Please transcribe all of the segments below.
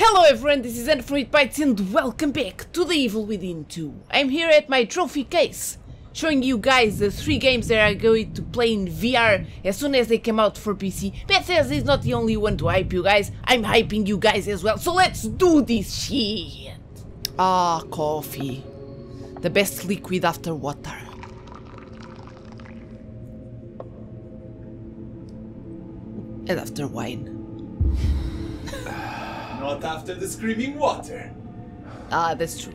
Hello everyone, this is Unfruit Bites and welcome back to The Evil Within 2. I'm here at my trophy case, showing you guys the three games that I'm going to play in VR as soon as they come out for PC. Bethesda is not the only one to hype you guys, I'm hyping you guys as well, so let's do this shit! Ah, coffee. The best liquid after water. And after wine. Not after the screaming water. Ah, that's true.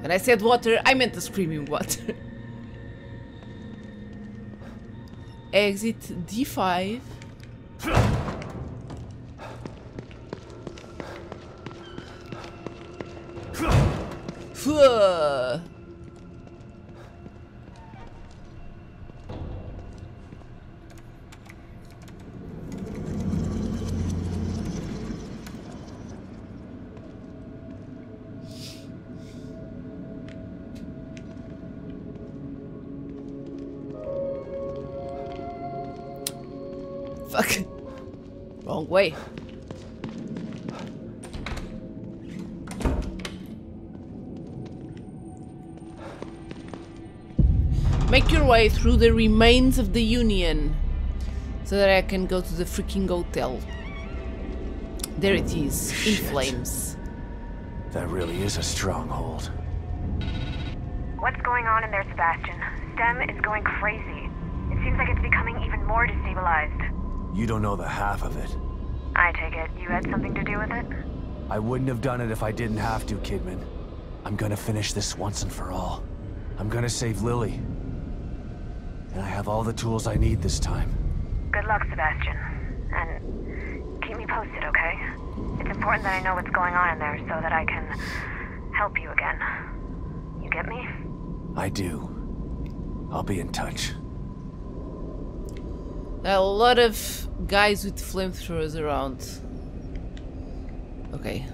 When I said water, I meant the screaming water. Exit D5. Phew. Wrong way. Make your way through the remains of the Union so that I can go to the freaking hotel. There it is, in flames. That really is a stronghold. What's going on in there, Sebastian? STEM is going crazy. It seems like it's becoming even more destabilized. You don't know the half of it. I take it you had something to do with it? I wouldn't have done it if I didn't have to, Kidman. I'm gonna finish this once and for all. I'm gonna save Lily. And I have all the tools I need this time. Good luck, Sebastian. And keep me posted, okay? It's important that I know what's going on in there so that I can help you again. You get me? I do. I'll be in touch. There are a lot of guys with flamethrowers around. Okay.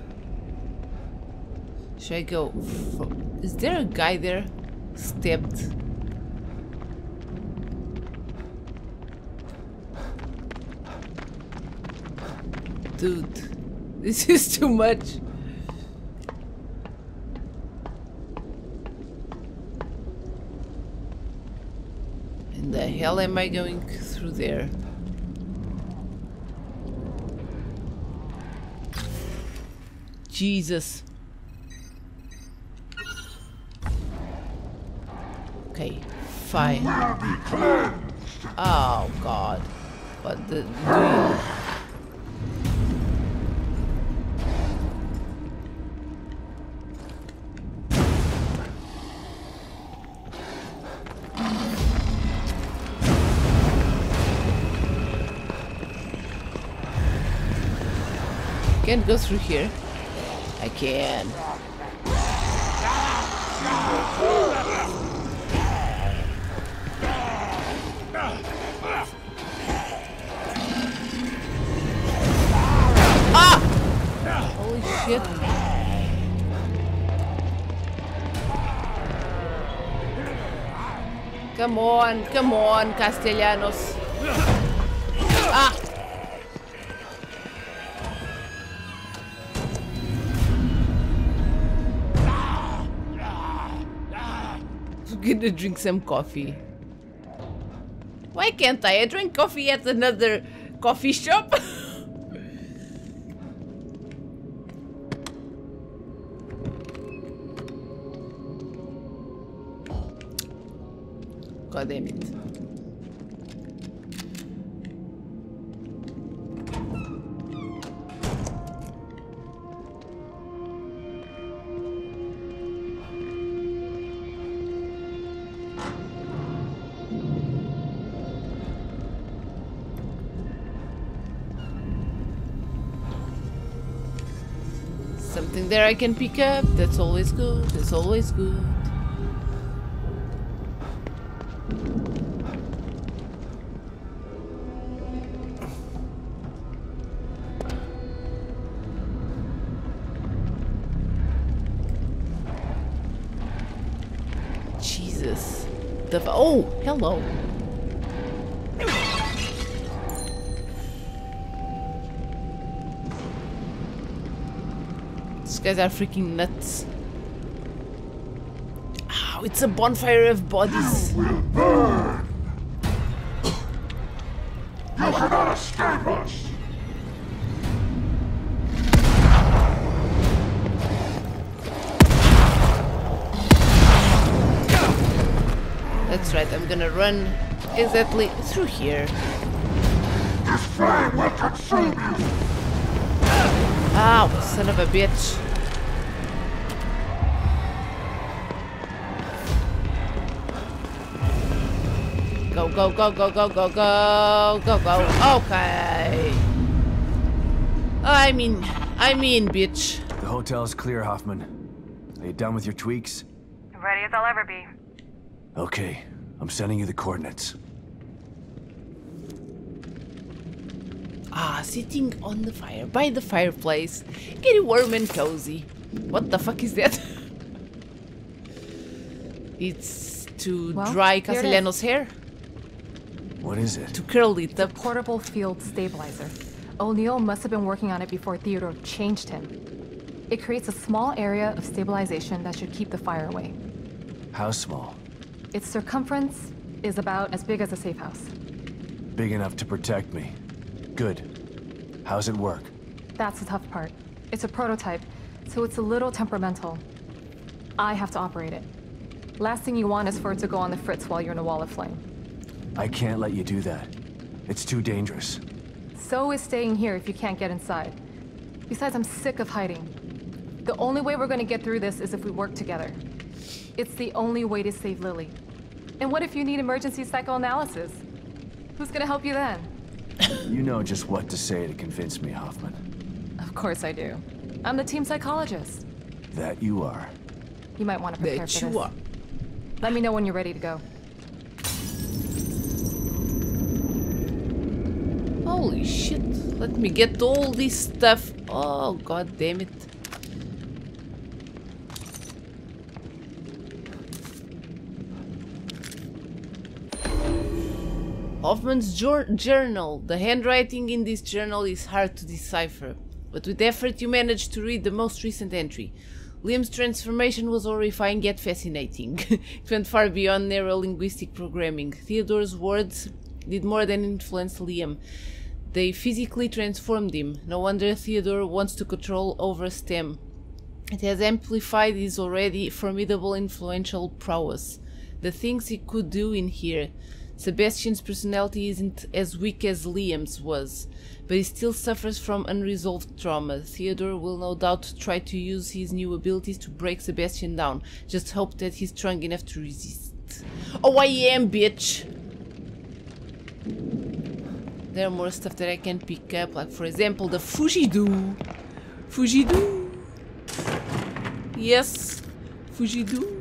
Should I go? Is there a guy there? Stabbed. Dude, this is too much. In the hell am I going through there? Jesus. Okay, fine. Oh god. What the do Can't go through here. I can. Ah! Holy shit. Come on, come on, Castellanos. I'm gonna drink some coffee. Why can't I? I drink coffee at another coffee shop. God damn it. There I can pick up. That's always good. That's always good. Jesus. The oh, hello. Guys are freaking nuts. Oh, it's a bonfire of bodies. will burn. You cannot escape us. That's right, I'm gonna run exactly through here. This flame will consume you. Ow, son of a bitch. Go, go, go, go, go, go, go, go, go. Okay. I mean, I mean, bitch. The hotel's clear, Hoffman. Are you done with your tweaks? Ready as I'll ever be. Okay, I'm sending you the coordinates. Ah, sitting on the fire, by the fireplace, getting warm and cozy. What the fuck is that? it's to Well, dry here it is. Castellanos' hair, What is it? to curl it up. Portable field stabilizer. O'Neal must have been working on it before Theodore changed him. It creates a small area of stabilization that should keep the fire away. How small? Its circumference is about as big as a safe house. Big enough to protect me. Good. How's it work? That's the tough part. It's a prototype, so it's a little temperamental. I have to operate it. Last thing you want is for it to go on the fritz while you're in a wall of flame. I can't let you do that. It's too dangerous. So is staying here if you can't get inside. Besides, I'm sick of hiding. The only way we're gonna get through this is if we work together. It's the only way to save Lily. And what if you need emergency psychoanalysis? Who's gonna help you then? You know just what to say to convince me, Hoffman. Of course I do. I'm the team psychologist. That you are. You might want to prepare That for you this. are. Let me know when you're ready to go. Holy shit. Let me get all this stuff. Oh, god damn it. Hoffman's journal. The handwriting in this journal is hard to decipher, but with effort you managed to read the most recent entry. Liam's transformation was horrifying yet fascinating. it went far beyond narrow linguistic programming. Theodore's words did more than influence Liam. They physically transformed him. No wonder Theodore wants to control over STEM. It has amplified his already formidable influential prowess. The things he could do in here. Sebastian's personality isn't as weak as Liam's was, but he still suffers from unresolved trauma. Theodore will no doubt try to use his new abilities to break Sebastian down. Just hope that he's strong enough to resist. Oh, I am, bitch! There are more stuff that I can pick up, like for example the Fujidoo. Fujidoo. Yes, Fujidoo.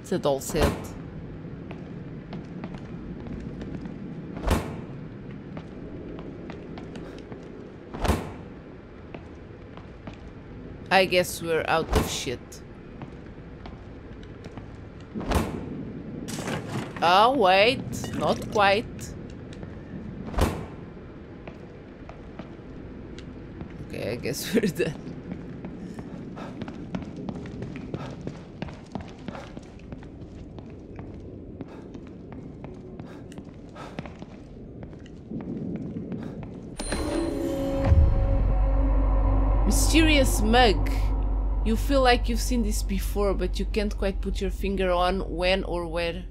It's a doll set. I guess we're out of shit. Oh, wait. Not quite. Okay, I guess we're done. Mysterious mug. You feel like you've seen this before, but you can't quite put your finger on when or where.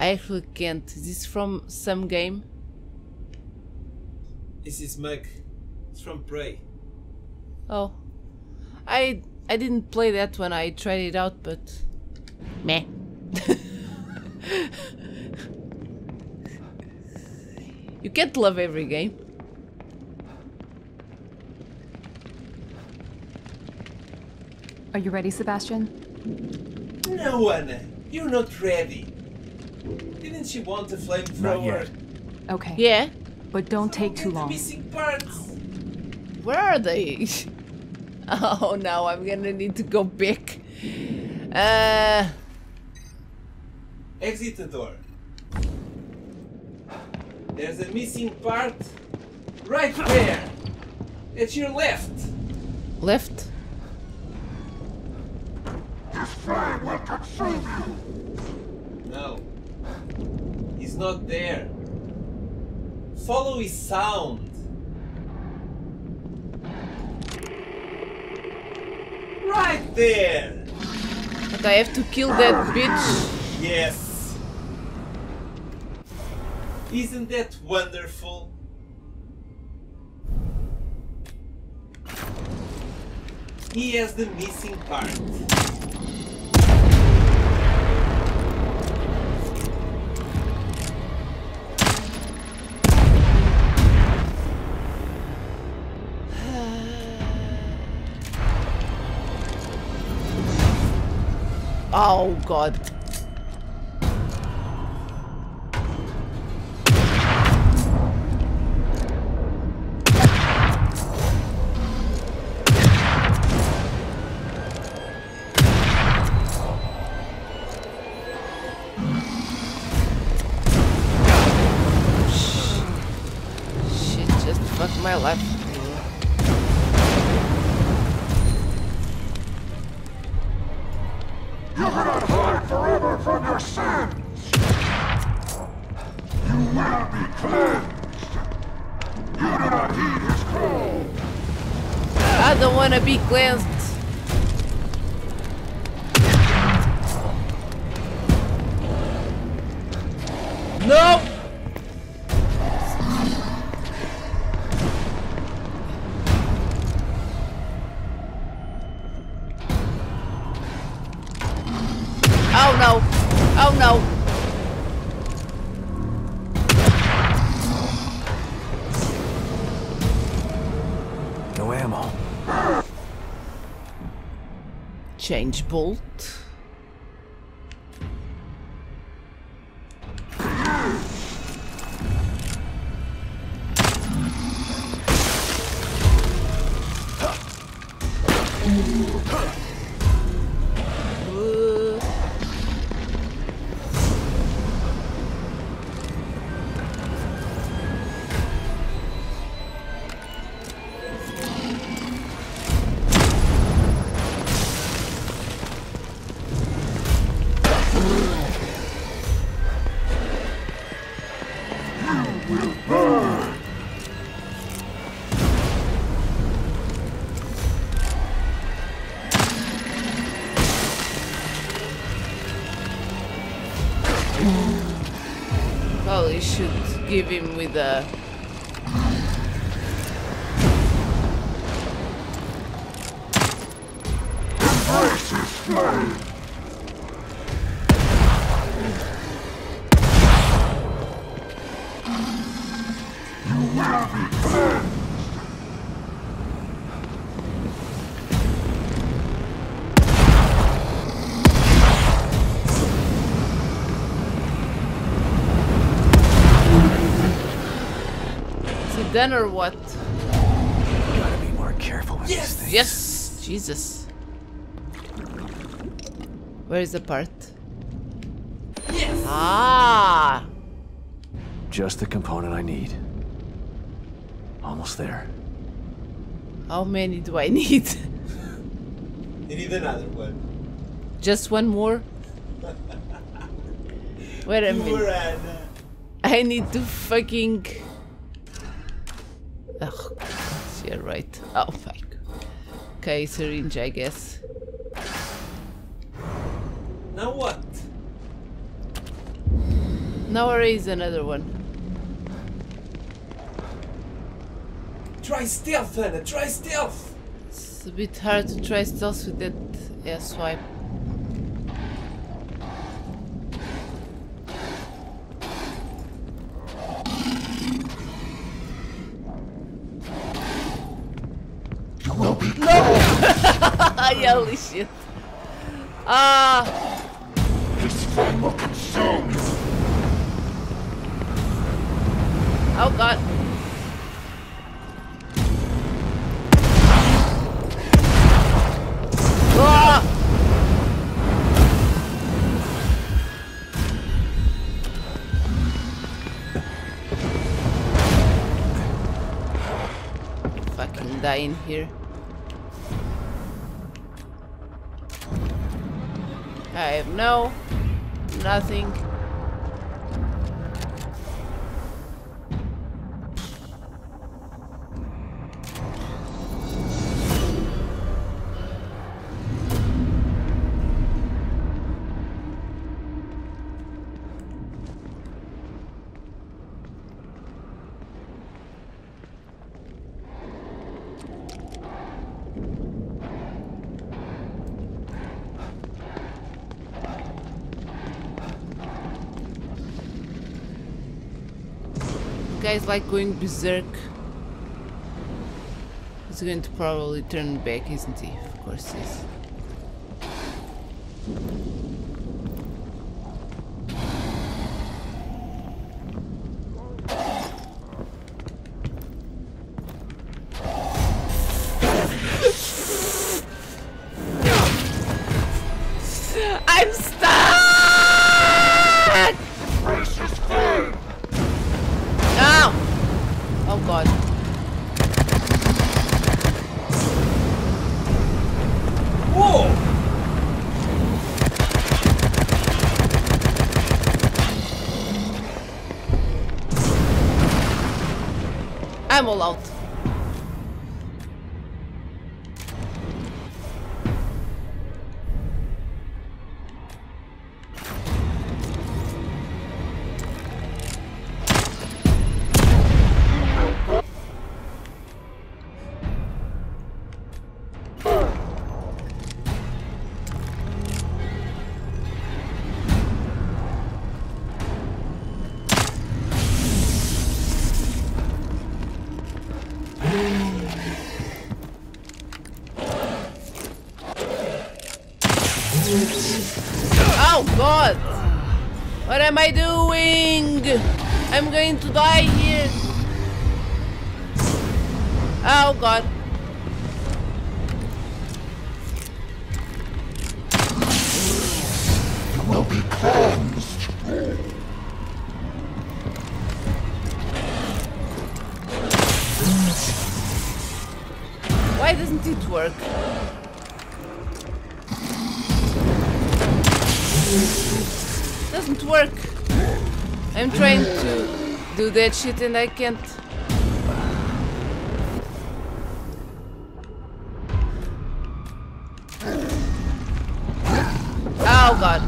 I actually can't. Is this from some game? This is Meg. It's from Prey. Oh. I I didn't play that when I tried it out, but meh. you can't love every game. Are you ready, Sebastian? No, Anna. You're not ready. Didn't she want a flamethrower? Not yet. Okay. Yeah. But don't take too Get the long. missing parts. Where are they? oh no, I'm gonna need to go back. Uh Exit the door. There's a missing part right there. At your left. Left? This flame will consume you. No. He's not there. Follow his sound. Right there. But I have to kill that bitch. Yes. Isn't that wonderful? He has the missing part. Oh god. No ammo. Change bolt. Give Is he done or what? You Gotta be more careful with Yes! these things. Yes! Jesus. Where is the part? Yes! Ah! Just the component I need. Almost there. How many do I need? You need another one. Just one more? Wait a Poor minute. I need to fucking. Oh, you're right. Oh my god. Okay, syringe, I guess. Now what? Now where is another one? Try stealth, Anna. Try stealth. It's a bit hard to try stealth with that air swipe. Holy shit. Ah. Uh, this flame will consume. Oh god. Ah! Die in here. I have no, nothing. Guy's like going berserk. He's going to probably turn back, isn't he? Of course he is. I'm stuck! I'm going to die here. Oh god. You will be cleansed. Why doesn't it work? Doesn't work. I'm trying to do that shit and I can't. Oh god.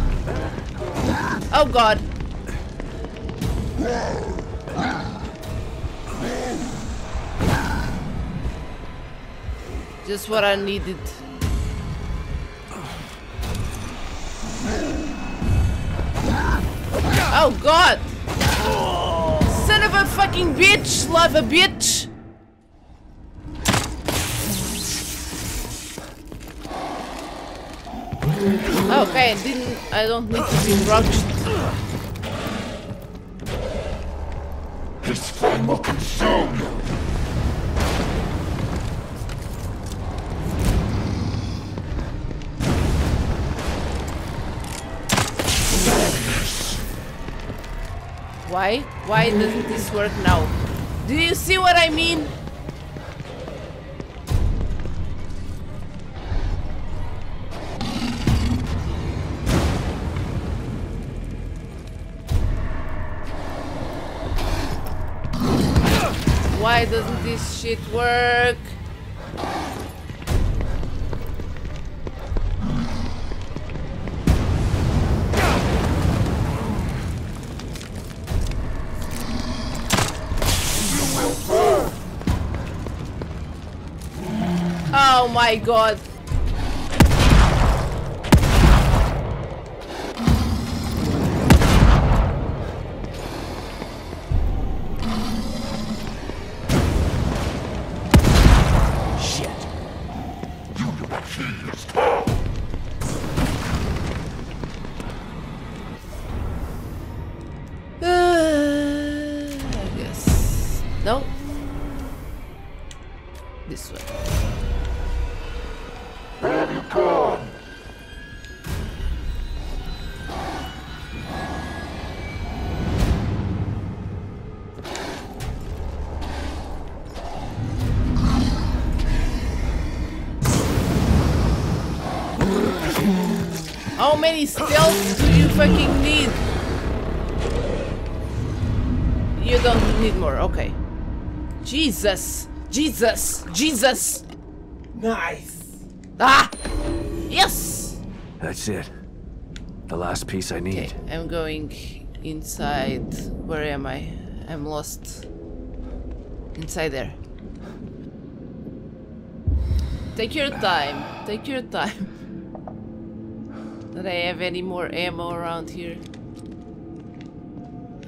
Oh god. Just what I needed. Oh god! Son of a fucking bitch! Love a bitch! Oh, okay, I didn't. I don't need to be rushed. This flame will consume you. Why? Why doesn't this work now? Do you see what I mean? Why doesn't this shit work? My god. Many stealth do you fucking need? You don't need more, okay. Jesus! Jesus! Jesus! Nice. Ah! Yes! That's it. The last piece I need. Okay, I'm going inside. Where am I? I'm lost. Inside there. Take your time. Take your time. Don't I have any more ammo around here?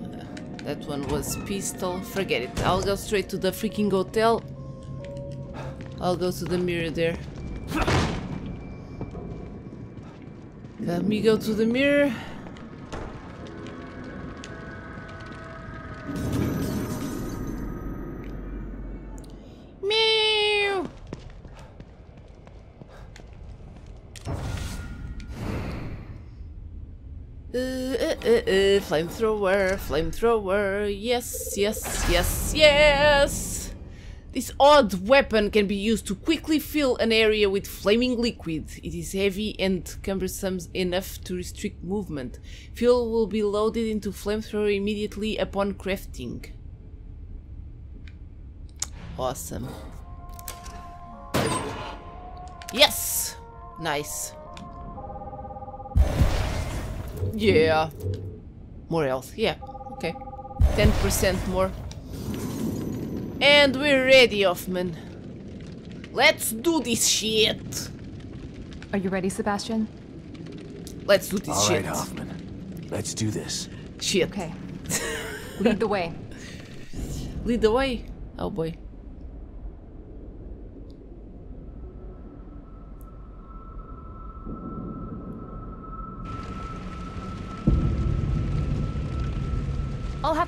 Uh, That one was pistol. Forget it. I'll go straight to the freaking hotel. I'll go to the mirror there. Let me go to the mirror. Flamethrower, flamethrower, yes, yes, yes, yes! This odd weapon can be used to quickly fill an area with flaming liquid. It is heavy and cumbersome enough to restrict movement. Fuel will be loaded into flamethrower immediately upon crafting. Awesome. Yes! Nice. Yeah. More health. Yeah. Okay. 10% more. And we're ready, Hoffman. Let's do this shit. Are you ready, Sebastian? Let's do this All shit. right, Hoffman. Let's do this. Shit. Okay. Lead the way. Lead the way. Oh boy.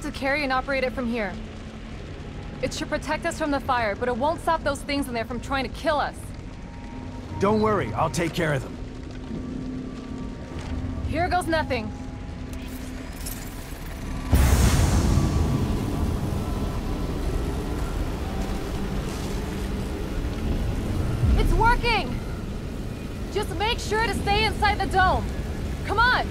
To carry and operate it from here. It should protect us from the fire, but it won't stop those things in there from trying to kill us. Don't worry, I'll take care of them. Here goes nothing. It's working! Just make sure to stay inside the dome. Come on!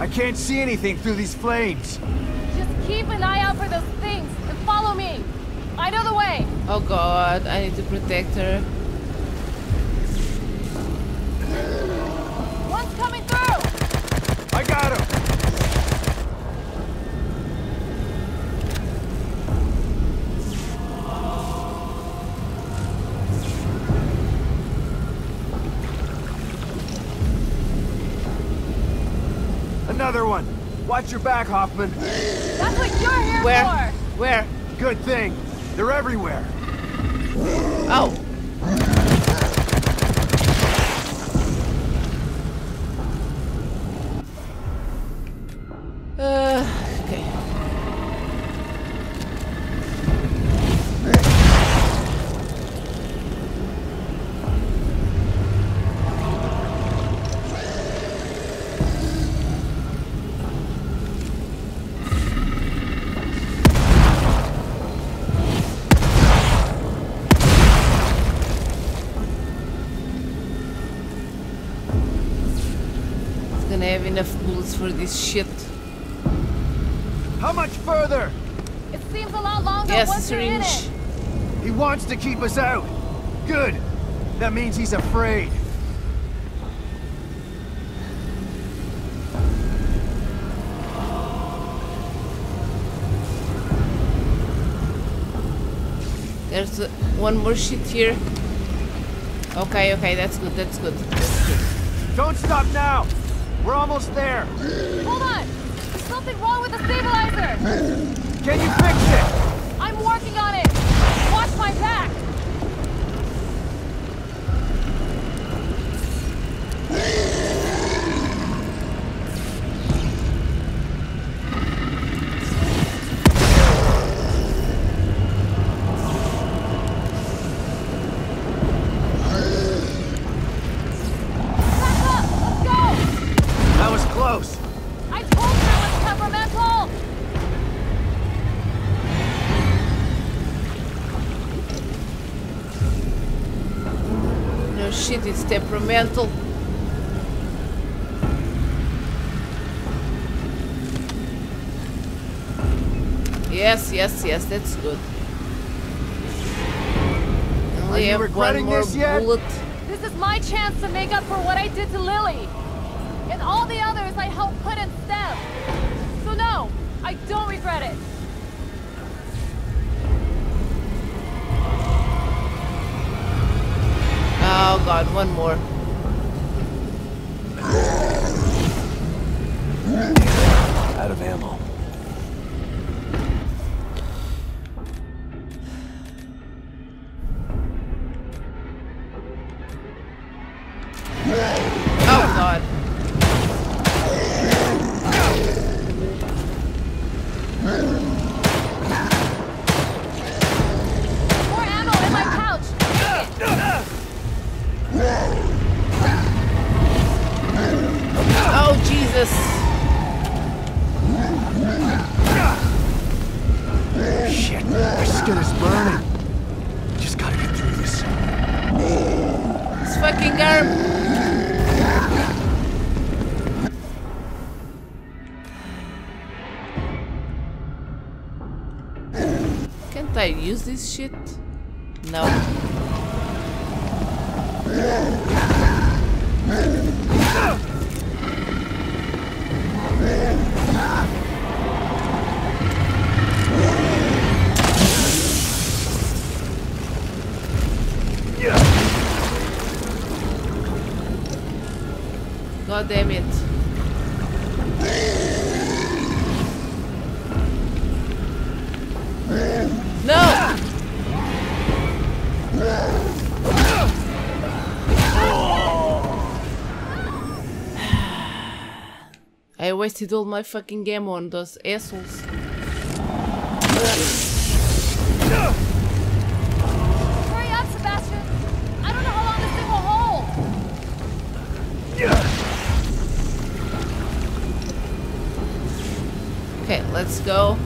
I can't see anything through these flames. Just keep an eye out for those things and follow me. I know the way. Oh god, I need to protect her. Watch your back, Hoffman. That's what you're here Where? for. Where? Good thing. They're everywhere. Oh. For this shit. How much further? It seems a lot longer Yes, once you're in it. He wants to keep us out. Good. That means he's afraid. There's uh, one more shit here. Okay, okay, that's good, that's good, that's good. Don't stop now. We're almost there. Hold on. There's something wrong with the stabilizer. Can you fix it? I'm working on it. Watch my back. temperamental Yes, yes, yes, that's good. Are you regretting this yet? Bullet. This is my chance to make up for what I did to Lily. And all the others I helped put in STEM. So no, I don't regret it. God, one more. Out of ammo. This shit? No. God damn it. I wasted all my fucking ammo on those assholes. Hurry up, Sebastian. I don't know how long this thing will hold. Okay, let's go.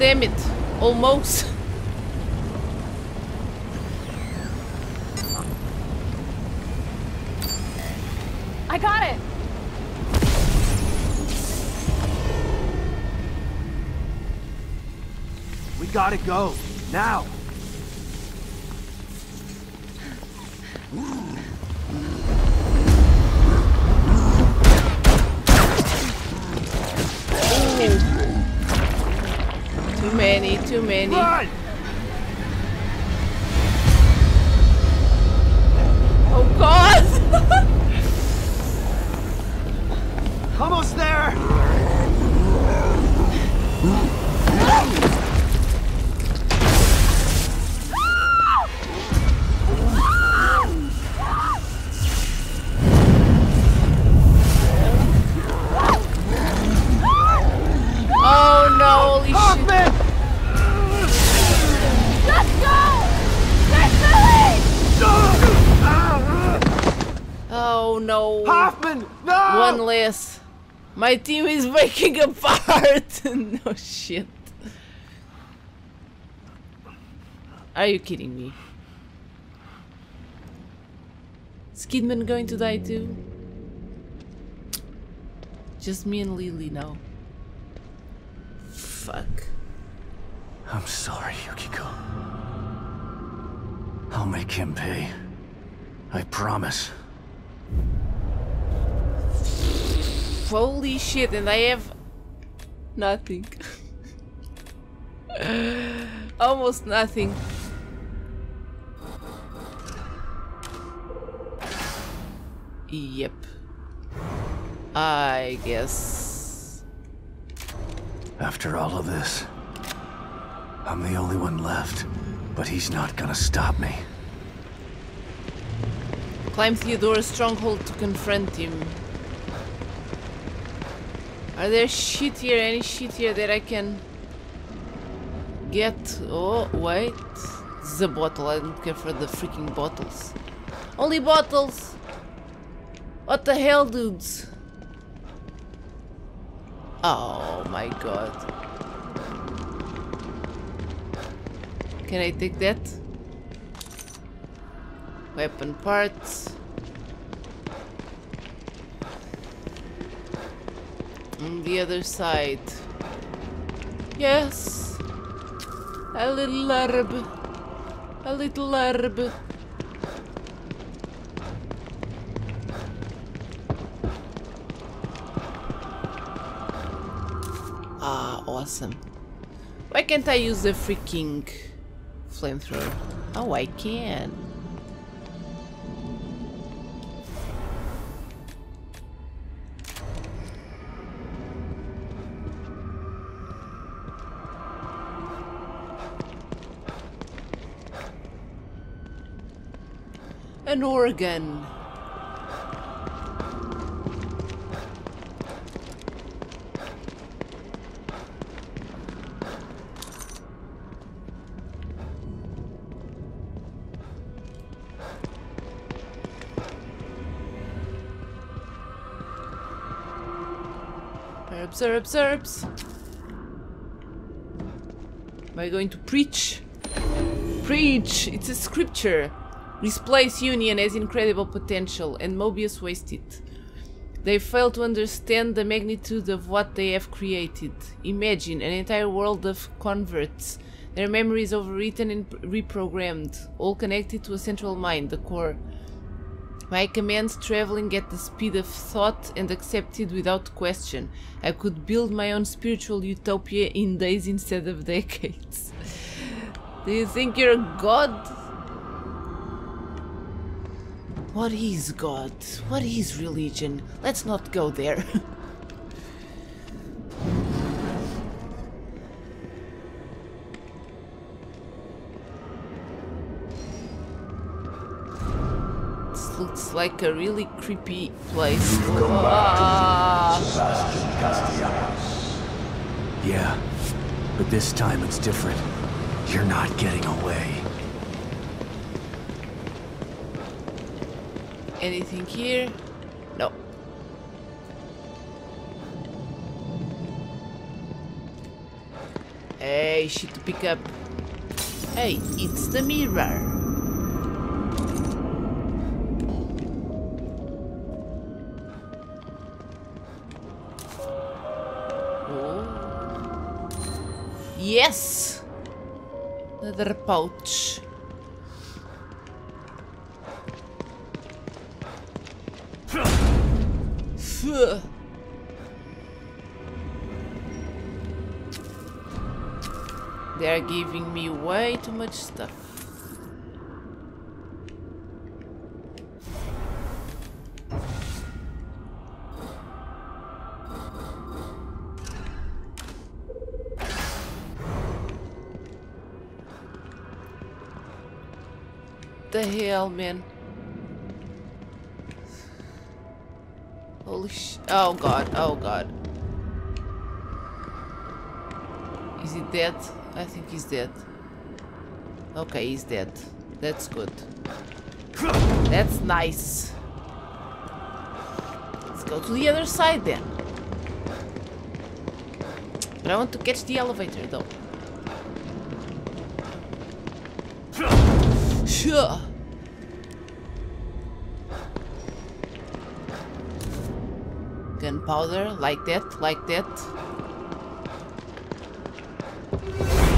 Damn it. Almost. I got it. We gotta go. Now. Too. Run! My team is breaking apart! no shit. Are you kidding me? Skidman going to die too? Just me and Lily now. Fuck. I'm sorry, Yukiko. I'll make him pay. I promise. Holy shit, and I have nothing. Almost nothing. Yep. I guess. After all of this, I'm the only one left. But he's not gonna stop me. Climb Theodore's stronghold to confront him. Are there shit here? Any shit here that I can get? Oh, wait. A bottle. I don't care for the freaking bottles. Only bottles! What the hell, dudes? Oh my god. Can I take that? Weapon parts. On the other side. Yes. A little herb. A little herb. Ah, awesome. Why can't I use the freaking flamethrower? Oh, I can. An organ. Herbs, herbs, herbs. Am I going to preach? Preach! It's a scripture. This place Union has incredible potential, and Mobius wasted. They fail to understand the magnitude of what they have created. Imagine an entire world of converts, their memories overwritten and reprogrammed, all connected to a central mind, the core. My commands traveling at the speed of thought and accepted without question. I could build my own spiritual utopia in days instead of decades. Do you think you're a god? What is God? What is religion? Let's not go there. this looks like a really creepy place. Ah. Yeah, but this time it's different. You're not getting away. Anything here? No. Hey, shit to pick up. Hey, it's the mirror. Oh. Yes! Another pouch. They're giving me way too much stuff. The hell, man. Holy sh- Oh god, oh god. Is he dead? I think he's dead. Okay, he's dead. That's good. That's nice. Let's go to the other side then. But I want to catch the elevator though. Sure. Gunpowder, like that, like that.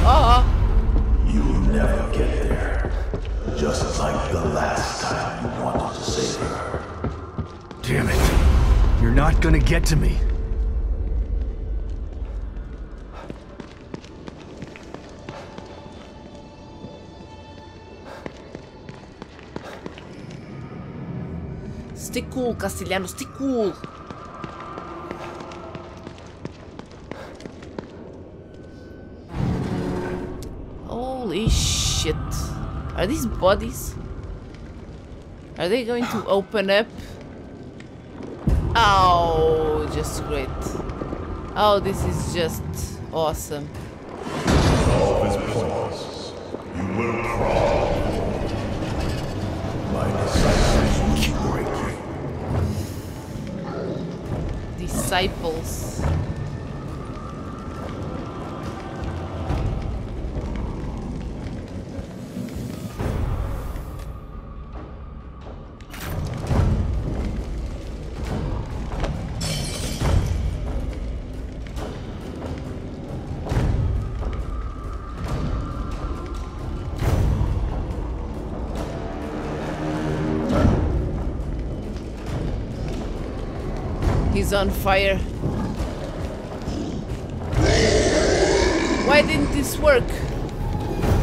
Oh, You'll never get there. Just like the last time you wanted to save her. Damn it. You're not gonna get to me. stay cool, Castellanos, stay cool. Are these bodies? Are they going to open up? Oh, just great. Oh, this is just awesome. All is pointless. You will crawl. My disciples will break you. Disciples. On fire. Why didn't this work?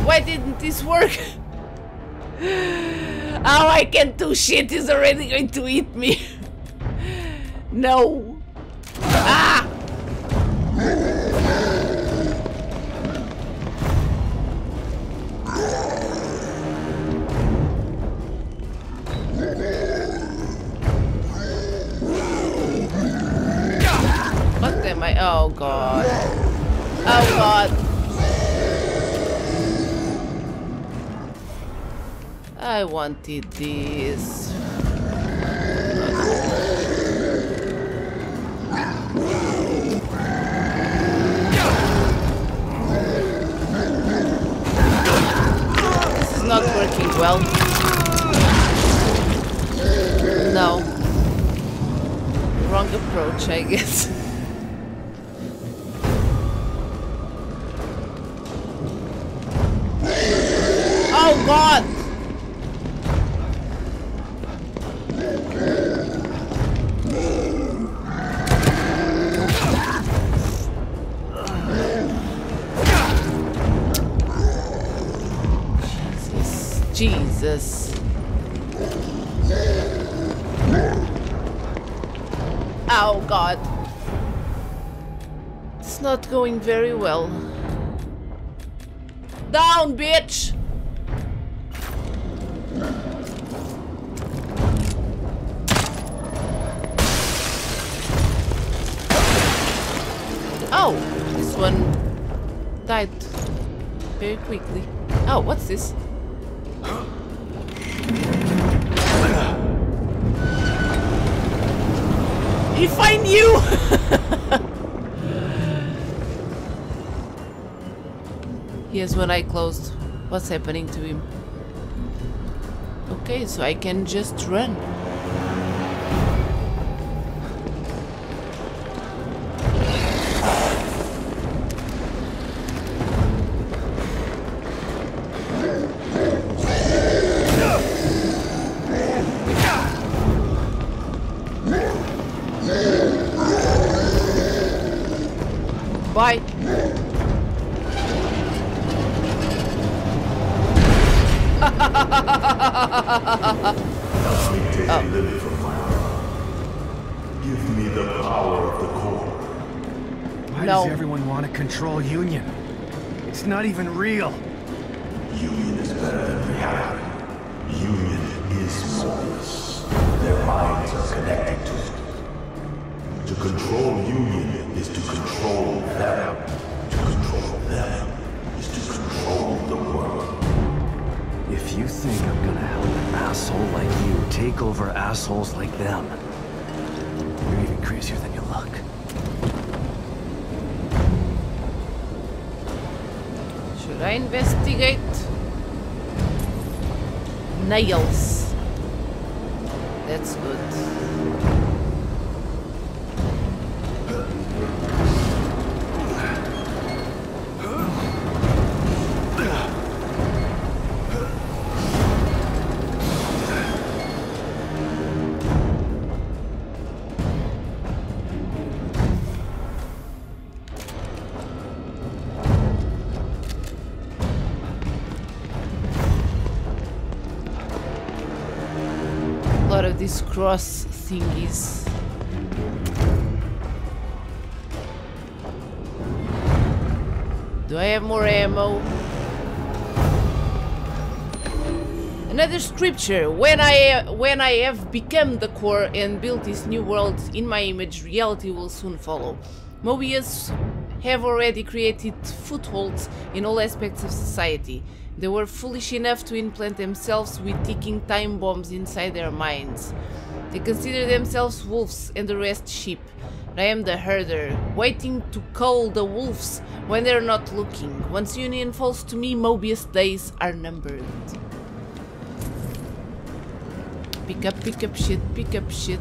Why didn't this work? oh, I can't do shit. He's already going to eat me. no. Wanted this. This is not working well. No. Wrong approach, I guess. going very well. Down, bitch! Oh, this one died very quickly. Oh, what's this? He has one eye closed. What's happening to him? Okay, so I can just run. It's not even real. Investigate? nails. Cross thingies. Do I have more ammo? Another scripture. When I when I have become the core and built this new world in my image, reality will soon follow. Mobius have already created footholds in all aspects of society. They were foolish enough to implant themselves with ticking time bombs inside their minds. They consider themselves wolves and the rest sheep. I am the herder, waiting to cull the wolves when they're not looking. Once Union falls to me, Mobius days are numbered. Pick up, pick up shit, pick up shit.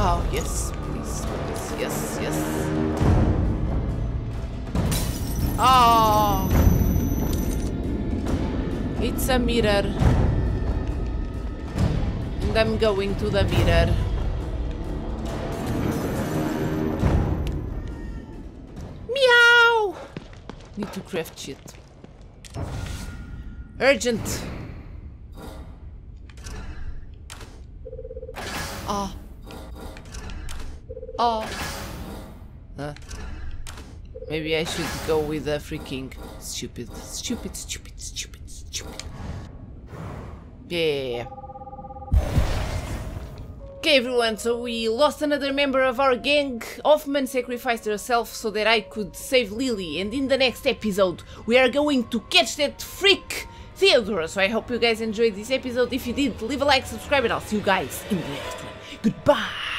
Oh, yes, please, please, yes, yes. Oh, it's a mirror. And I'm going to the mirror. Meow! Need to craft shit. Urgent! Ah. Oh. Huh. Maybe I should go with the freaking stupid, stupid, stupid, stupid. Yeah. Okay, everyone, so we lost another member of our gang. Hoffman sacrificed herself so that I could save Lily, and in the next episode, we are going to catch that freak Theodore. So I hope you guys enjoyed this episode. If you did, leave a like, subscribe, and I'll see you guys in the next one. Goodbye!